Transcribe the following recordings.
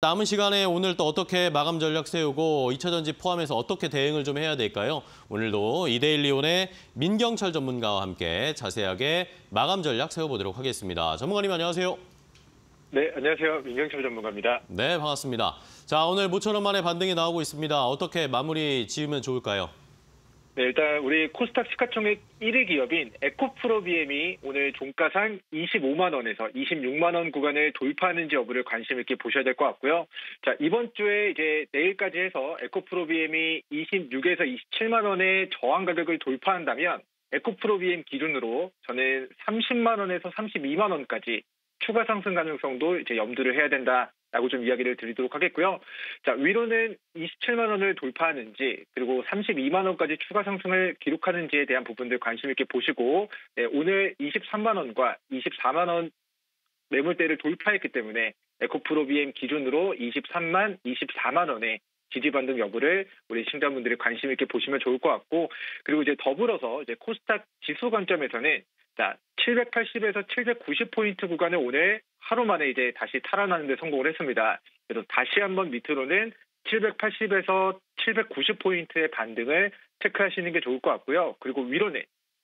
남은 시간에 오늘 또 어떻게 마감 전략 세우고 2차 전지 포함해서 어떻게 대응을 좀 해야 될까요? 오늘도 이데일리온의 민경철 전문가와 함께 자세하게 마감 전략 세워보도록 하겠습니다. 전문가님 안녕하세요. 네, 안녕하세요. 민경철 전문가입니다. 네, 반갑습니다. 자, 오늘 모처럼 만에 반등이 나오고 있습니다. 어떻게 마무리 지으면 좋을까요? 네, 일단 우리 코스닥 시가총액 1위 기업인 에코프로비엠이 오늘 종가상 25만 원에서 26만 원 구간을 돌파하는지 여부를 관심 있게 보셔야 될 것 같고요. 자, 이번 주에 이제 내일까지 해서 에코프로비엠이 26에서 27만 원의 저항 가격을 돌파한다면 에코프로비엠 기준으로 저는 30만 원에서 32만 원까지 추가 상승 가능성도 이제 염두를 해야 된다. 라고 좀 이야기를 드리도록 하겠고요. 자, 위로는 27만 원을 돌파하는지 그리고 32만 원까지 추가 상승을 기록하는지에 대한 부분들 관심 있게 보시고 네, 오늘 23만 원과 24만 원 매물대를 돌파했기 때문에 에코프로비엠 기준으로 23만, 24만 원의 지지 반등 여부를 우리 시청자분들이 관심 있게 보시면 좋을 것 같고 그리고 이제 더불어서 이제 코스닥 지수 관점에서는 자 780에서 790 포인트 구간을 오늘 하루 만에 이제 다시 탈환하는 데 성공을 했습니다. 그래서 다시 한번 밑으로는 780에서 790포인트의 반등을 체크하시는 게 좋을 것 같고요. 그리고 위로는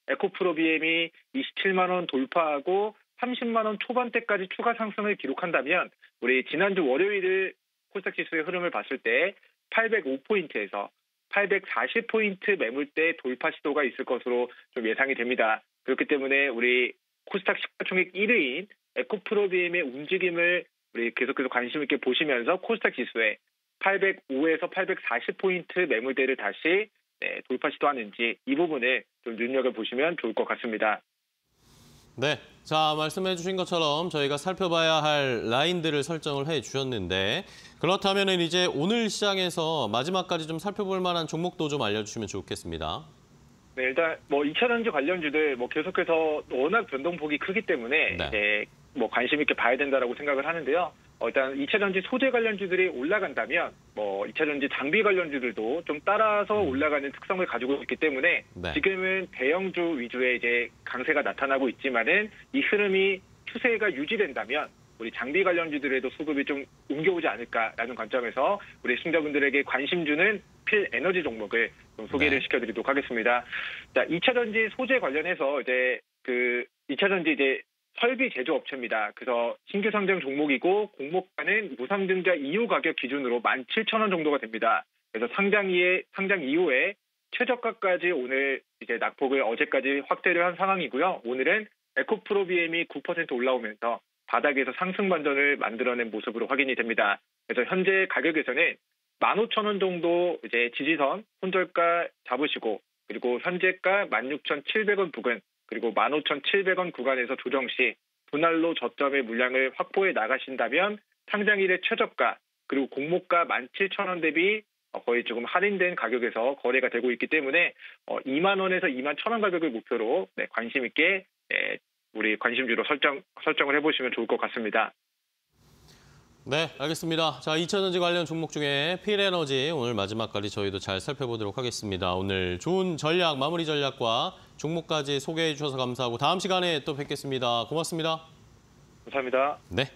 에코프로비엠이 27만 원 돌파하고 30만 원 초반대까지 추가 상승을 기록한다면 우리 지난주 월요일 코스닥 지수의 흐름을 봤을 때 805포인트에서 840포인트 매물대 돌파 시도가 있을 것으로 좀 예상이 됩니다. 그렇기 때문에 우리 코스닥 시가총액 1위인 에코프로비엠의 움직임을 우리 계속해서 관심 있게 보시면서 코스닥 지수에 805에서 840포인트 매물대를 다시 네, 돌파 시도하는지 이 부분을 좀 눈여겨보시면 좋을 것 같습니다. 네, 자 말씀해 주신 것처럼 저희가 살펴봐야 할 라인들을 설정을 해 주셨는데 그렇다면 이제 오늘 시장에서 마지막까지 좀 살펴볼 만한 종목도 좀 알려주시면 좋겠습니다. 네, 일단 뭐 2차 전지 관련주들 뭐 계속해서 워낙 변동폭이 크기 때문에 네. 뭐 관심 있게 봐야 된다라고 생각을 하는데요. 어, 일단 2차 전지 소재 관련주들이 올라간다면 뭐 2차 전지 장비 관련주들도 좀 따라서 올라가는 특성을 가지고 있기 때문에 네. 지금은 대형주 위주의 이제 강세가 나타나고 있지만은 이 흐름이 추세가 유지된다면 우리 장비 관련주들에도 수급이 좀 옮겨오지 않을까라는 관점에서 우리 시청자분들에게 관심 주는 필 에너지 종목을 좀 소개를 네. 시켜드리도록 하겠습니다. 자, 2차 전지 소재 관련해서 이제 그 2차 전지 이제 설비 제조업체입니다. 그래서 신규 상장 종목이고 공모가는 무상증자 이후 가격 기준으로 17,000원 정도가 됩니다. 그래서 상장 이에 상장 이후에 최저가까지 오늘 이제 낙폭을 어제까지 확대를 한 상황이고요. 오늘은 에코프로비엠이 9% 올라오면서 바닥에서 상승 반전을 만들어낸 모습으로 확인이 됩니다. 그래서 현재 가격에서는 15,000원 정도 이제 지지선 손절가 잡으시고 그리고 현재가 16,700원 부근 그리고 15,700원 구간에서 조정 시 분할로 저점의 물량을 확보해 나가신다면 상장일의 최저가 그리고 공모가 17,000원 대비 어, 거의 조금 할인된 가격에서 거래가 되고 있기 때문에 2만 원에서 2만 1천 원 가격을 목표로 네, 관심 있게 네, 우리 관심주로 설정 설정을 해보시면 좋을 것 같습니다. 네, 알겠습니다. 자, 2차전지 관련 종목 중에 필에너지 오늘 마지막까지 저희도 잘 살펴보도록 하겠습니다. 오늘 좋은 전략, 마무리 전략과 종목까지 소개해 주셔서 감사하고 다음 시간에 또 뵙겠습니다. 고맙습니다. 감사합니다. 네.